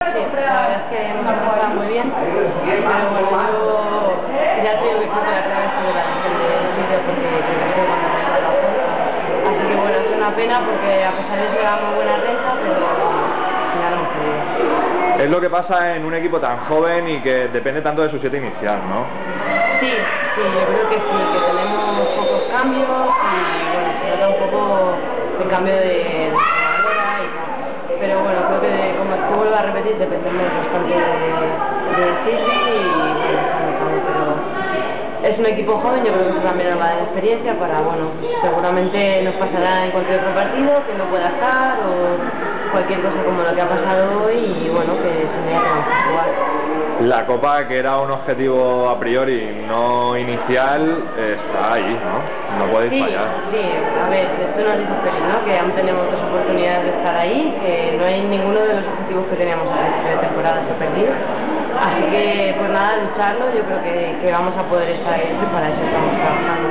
Sí, la verdad es que hemos empezado muy bien, pero bueno, yo ya te digo que creo que la clave es de la gestión del vídeo porque creo que fue cuando me dio la razón. Así que bueno, es una pena porque a pesar de eso era muy buena renta, pero al final no hemos podido. Es lo que pasa en un equipo tan joven y que depende tanto de su siete inicial, ¿no? Sí, sí, yo creo que sí, que tenemos pocos cambios y bueno, se nota un poco el cambio de, repetir, dependemos bastante de, de Silvi y bueno, pero es un equipo joven, yo creo que también nos va a dar experiencia para, bueno, seguramente nos pasará en cualquier otro partido, que no pueda estar o cualquier cosa como lo que ha pasado hoy y bueno, que se me que jugar. La Copa, que era un objetivo a priori no inicial, está ahí, ¿no? No podéis Sí, fallar. sí, a ver, esto nos dice feliz, ¿no? Que aún tenemos dos oportunidades de estar ahí, que no hay ninguno de objetivos que teníamos al principio temporada se perdido. Así que, pues nada, lucharlo, yo creo que, que vamos a poder estar ahí para eso estamos trabajando.